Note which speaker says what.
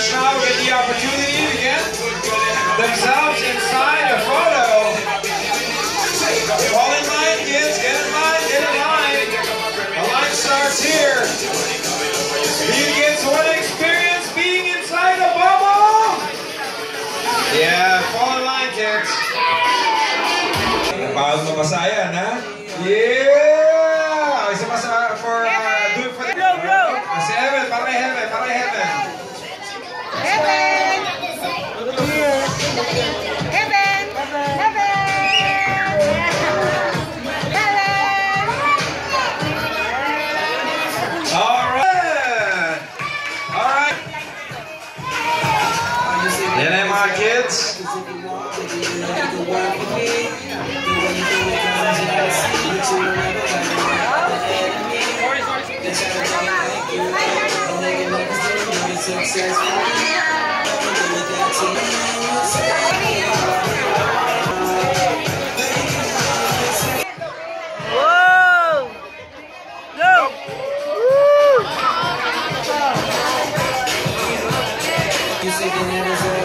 Speaker 1: course, now get the opportunity to get themselves inside a photo. Fall in line, kids. Get in line, get in line. The line starts here. You kids want to experience being inside a bubble? Yeah, fall in line, kids. Bawal mamasa yan, ha? Yeah! my kids.
Speaker 2: Music and.